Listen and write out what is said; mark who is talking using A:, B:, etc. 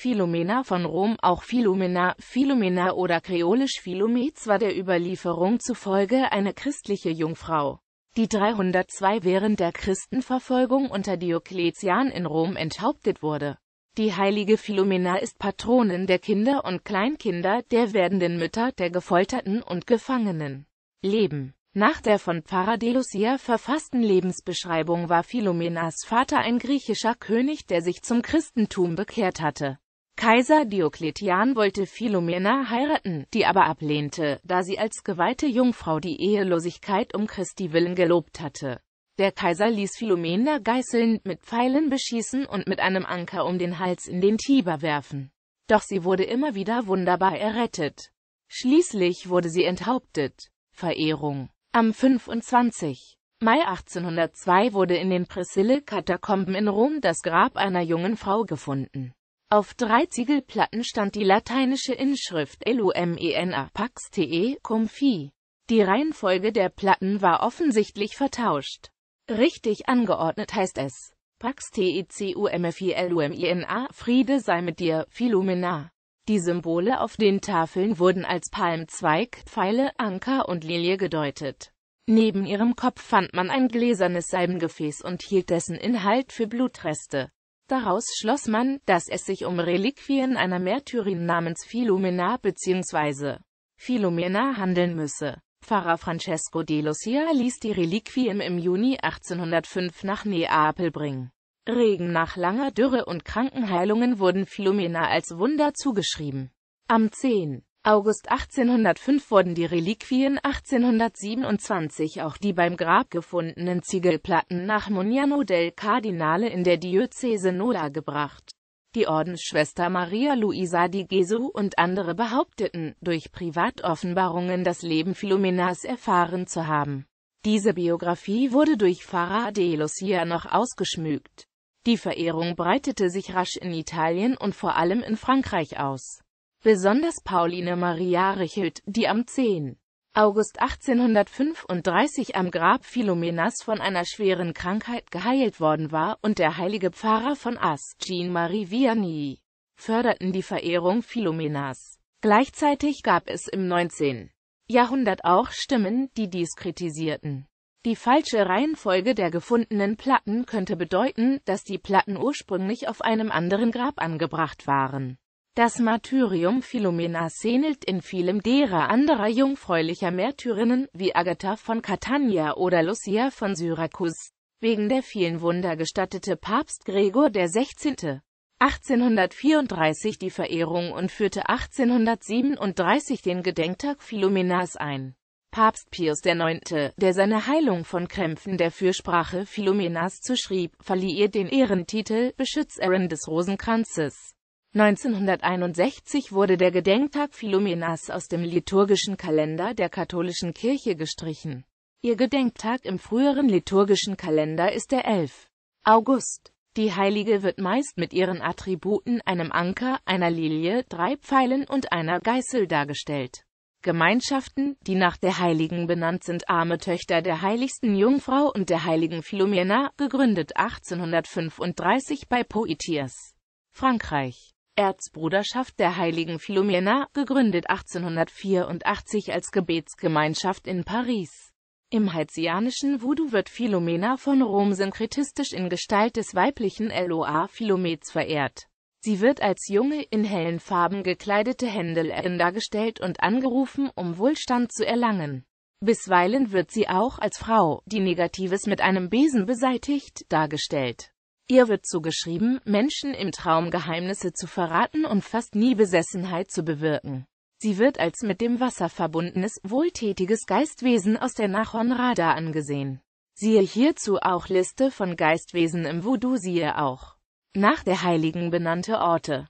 A: Philomena von Rom, auch Philomena, Philomena oder kreolisch Philomets war der Überlieferung zufolge eine christliche Jungfrau, die 302 während der Christenverfolgung unter Diokletian in Rom enthauptet wurde. Die heilige Philomena ist Patronin der Kinder und Kleinkinder, der werdenden Mütter, der Gefolterten und Gefangenen. Leben Nach der von Pfarrer de Lucia verfassten Lebensbeschreibung war Philomenas Vater ein griechischer König, der sich zum Christentum bekehrt hatte. Kaiser Diokletian wollte Philomena heiraten, die aber ablehnte, da sie als geweihte Jungfrau die Ehelosigkeit um Christi willen gelobt hatte. Der Kaiser ließ Philomena geißeln, mit Pfeilen beschießen und mit einem Anker um den Hals in den Tiber werfen. Doch sie wurde immer wieder wunderbar errettet. Schließlich wurde sie enthauptet. Verehrung Am 25. Mai 1802 wurde in den Priscille-Katakomben in Rom das Grab einer jungen Frau gefunden. Auf drei Ziegelplatten stand die lateinische Inschrift Lumena Pax Te Cum Fi. Die Reihenfolge der Platten war offensichtlich vertauscht. Richtig angeordnet heißt es Pax Te Cum Fi Lumina Friede sei mit dir, Philomena. Die Symbole auf den Tafeln wurden als Palmzweig, Pfeile, Anker und Lilie gedeutet. Neben ihrem Kopf fand man ein gläsernes Salbengefäß und hielt dessen Inhalt für Blutreste. Daraus schloss man, dass es sich um Reliquien einer Märtyrin namens Philomena bzw. Philomena handeln müsse. Pfarrer Francesco de Lucia ließ die Reliquien im Juni 1805 nach Neapel bringen. Regen nach langer Dürre und Krankenheilungen wurden Philomena als Wunder zugeschrieben. Am 10. August 1805 wurden die Reliquien 1827 auch die beim Grab gefundenen Ziegelplatten nach Mugnano del Cardinale in der Diözese Nola gebracht. Die Ordensschwester Maria Luisa di Gesù und andere behaupteten, durch Privatoffenbarungen das Leben Philomenas erfahren zu haben. Diese Biografie wurde durch Pfarrer de Lucia noch ausgeschmückt. Die Verehrung breitete sich rasch in Italien und vor allem in Frankreich aus. Besonders Pauline Maria Richelt, die am 10. August 1835 am Grab Philomenas von einer schweren Krankheit geheilt worden war, und der heilige Pfarrer von As, Jean-Marie Vianney, förderten die Verehrung Philomenas. Gleichzeitig gab es im 19. Jahrhundert auch Stimmen, die dies kritisierten. Die falsche Reihenfolge der gefundenen Platten könnte bedeuten, dass die Platten ursprünglich auf einem anderen Grab angebracht waren. Das Martyrium Philomenas ähnelt in vielem derer anderer jungfräulicher Märtyrinnen, wie Agatha von Catania oder Lucia von Syrakus. Wegen der vielen Wunder gestattete Papst Gregor XVI. 1834 die Verehrung und führte 1837 den Gedenktag Philomenas ein. Papst Pius IX., der seine Heilung von Krämpfen der Fürsprache Philomenas zuschrieb, verlieh ihr den Ehrentitel Beschützerin des Rosenkranzes. 1961 wurde der Gedenktag Philomenas aus dem liturgischen Kalender der katholischen Kirche gestrichen. Ihr Gedenktag im früheren liturgischen Kalender ist der 11. August. Die Heilige wird meist mit ihren Attributen einem Anker, einer Lilie, drei Pfeilen und einer Geißel dargestellt. Gemeinschaften, die nach der Heiligen benannt sind arme Töchter der heiligsten Jungfrau und der heiligen Philomena, gegründet 1835 bei Poitiers, Frankreich. Erzbruderschaft der heiligen Philomena, gegründet 1884 als Gebetsgemeinschaft in Paris. Im haitianischen Voodoo wird Philomena von Rom synkretistisch in Gestalt des weiblichen Loa Philomets verehrt. Sie wird als junge, in hellen Farben gekleidete Händelerin dargestellt und angerufen, um Wohlstand zu erlangen. Bisweilen wird sie auch als Frau, die Negatives mit einem Besen beseitigt, dargestellt. Ihr wird zugeschrieben, Menschen im Traum Geheimnisse zu verraten und fast nie Besessenheit zu bewirken. Sie wird als mit dem Wasser verbundenes, wohltätiges Geistwesen aus der Nachonrada angesehen. Siehe hierzu auch Liste von Geistwesen im Voodoo siehe auch. Nach der Heiligen benannte Orte